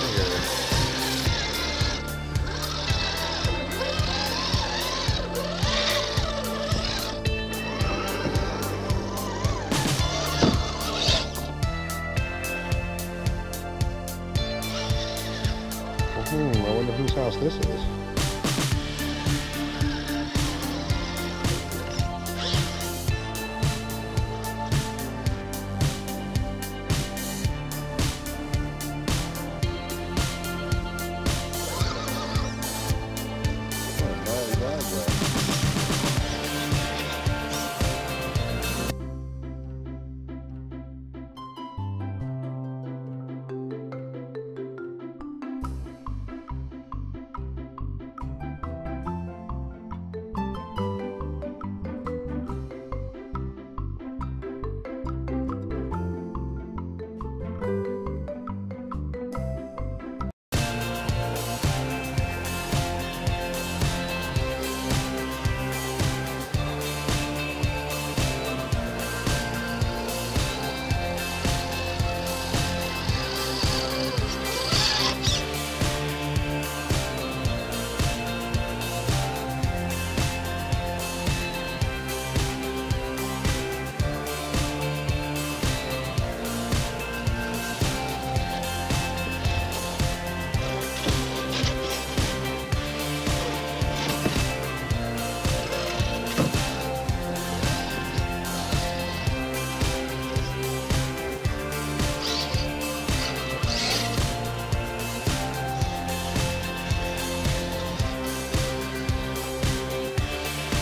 here. Hmm, I wonder whose house this is.